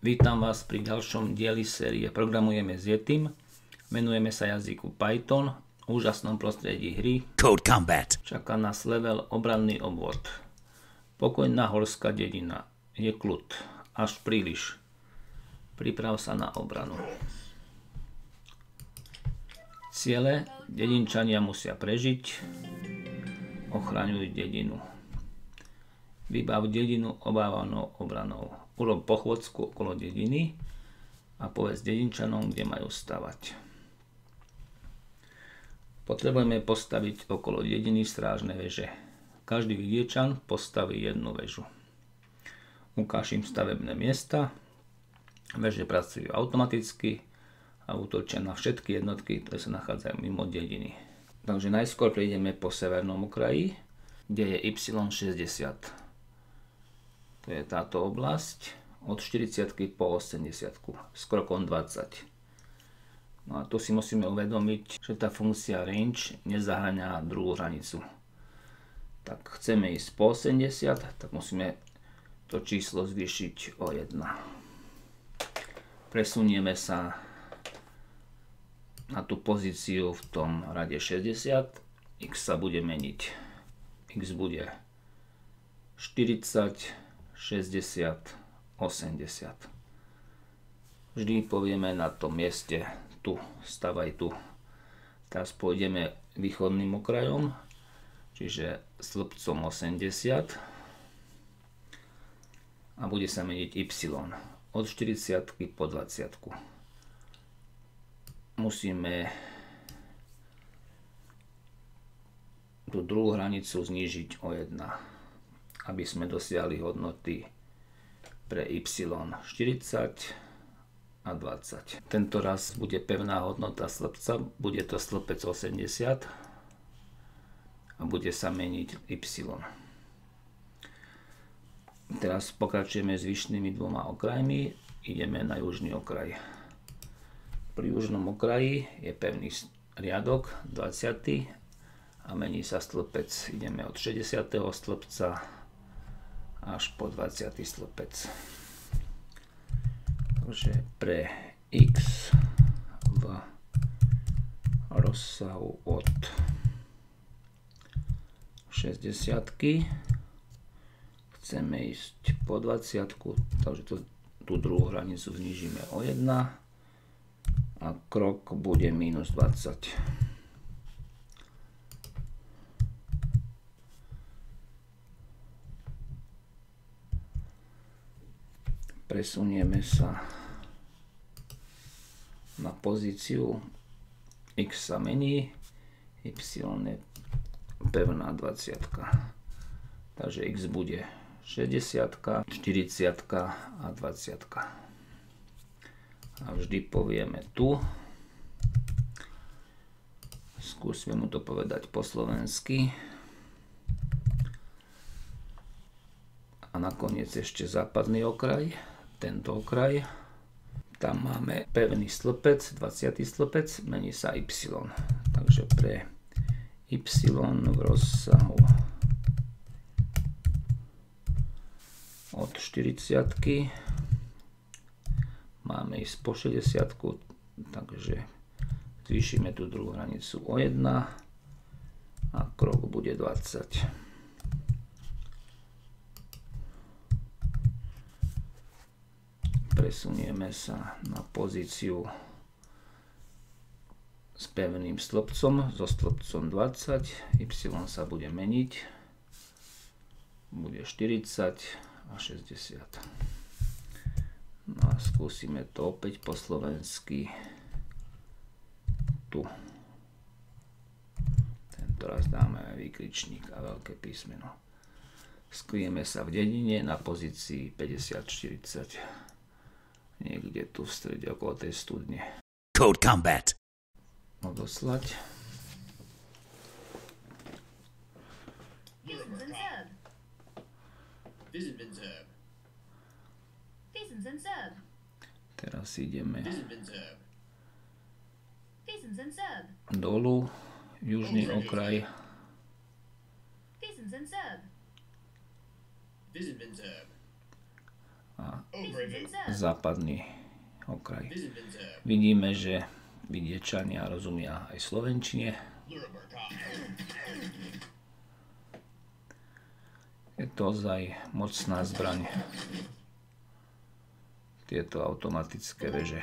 Vítam vás pri ďalšom dieli série Programujeme s Yetim. Menujeme sa jazyku Python, v úžasnom prostredí hry. Code Combat. Čaká nás level obranný obvod. Pokojná horská dedina. Je kľud. Až príliš. Priprav sa na obranu. Ciele. Dedinčania musia prežiť. Ochraňuj dedinu. Vybav dedinu obávanou obranou urob pochôdzku okolo dediny a povedz dedinčanom, kde majú stavať. Potrebujeme postaviť okolo dediny strážne veže. Každý vidiečan postaví jednu väžu. Ukáž im stavebné miesta, veže pracujú automaticky a útočia na všetky jednotky, ktoré sa nachádzajú mimo dediny. Takže najskôr prejdeme po severnom okraji, kde je Y60 to je táto oblasť, od 40 po 80 s krokom 20. No a tu si musíme uvedomiť, že tá funkcia range nezahrania druhú hranicu. Tak chceme ísť po 80, tak musíme to číslo zvýšiť o 1. Presunieme sa na tú pozíciu v tom rade 60, x sa bude meniť. x bude 40, 60, 80. Vždy povieme na tom mieste tu, stavaj tu. Teraz pôjdeme východným okrajom, čiže slbcom 80 a bude sa meniť y od 40 po 20. Musíme tú druhú hranicu znížiť o 1 aby sme dosiahli hodnoty pre y 40 a 20. Tento raz bude pevná hodnota slepca, bude to slepec 80 a bude sa meniť y. Teraz pokračujeme s vyššími dvoma okrajmi, ideme na južný okraj. Pri južnom okraji je pevný riadok 20 a mení sa stĺpec. Ideme od 60. stĺpca až po 20. slopec. Takže pre x v rozsahu od 60 chceme ísť po 20, takže to, tú druhú hranicu znižíme o 1 a krok bude minus 20. presunieme sa na pozíciu x sa mení, y je pevná 20. Takže x bude 60, 40 a 20. A vždy povieme tu. Skúsme mu to povedať po slovensky. A nakoniec ešte západný okraj tento okraj. Tam máme pevný slpec, 20. slpec, mení sa y. Takže pre y v rozsahu od 40 máme ísť po 60 takže zvýšime tú druhú hranicu o 1 a krok bude 20 presunieme sa na pozíciu s pevným stĺpcom, so stĺpcom 20, y sa bude meniť, bude 40 a 60. No a skúsime to opäť po slovensky tu. Tento raz dáme aj výkričník a veľké písmeno. Skryjeme sa v dedine na pozícii 50-40 niekde tu v strede okolo tej studne. Code Combat. Odoslať. Teraz ideme dolu, južný okraj. Visit. Západný okraj. Vidíme, že vidiečania rozumia aj slovenčine. Je to ozaj mocná zbraň. Tieto automatické veže.